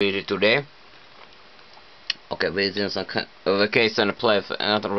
video today. Okay, we're doing some vacation play for another